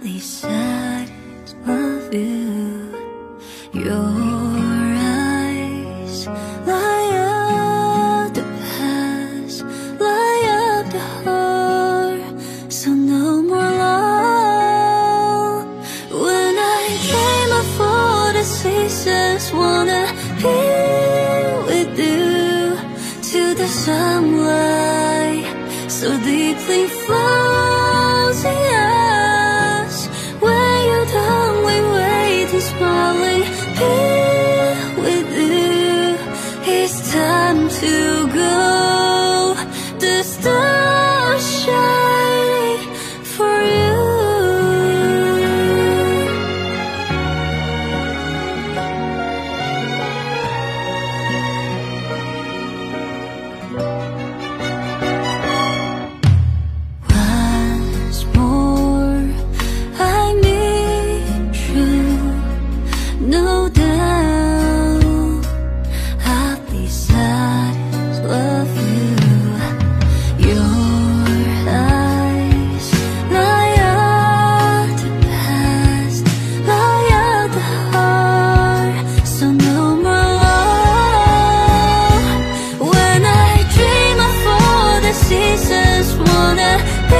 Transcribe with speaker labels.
Speaker 1: happily sight of you. Your eyes light up the past, light up the heart, so no more love. When I dream of all the seasons, wanna be with you to the sunlight, so deeply floating be with you. It's time to no doubt I've been you Your eyes lie at the past Lie at the heart So no more love When I dream of all the seasons Wanna be